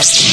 Podcast.